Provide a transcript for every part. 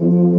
Lord.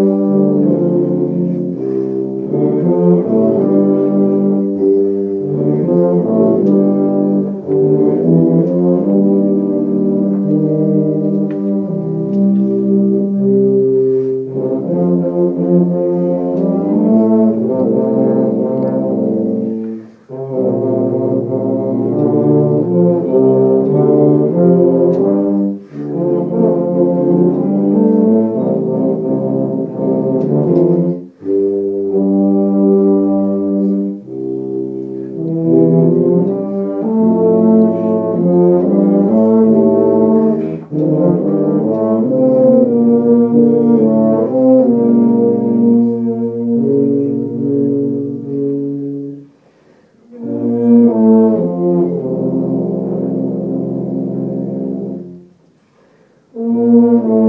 Oh. Mm-hmm.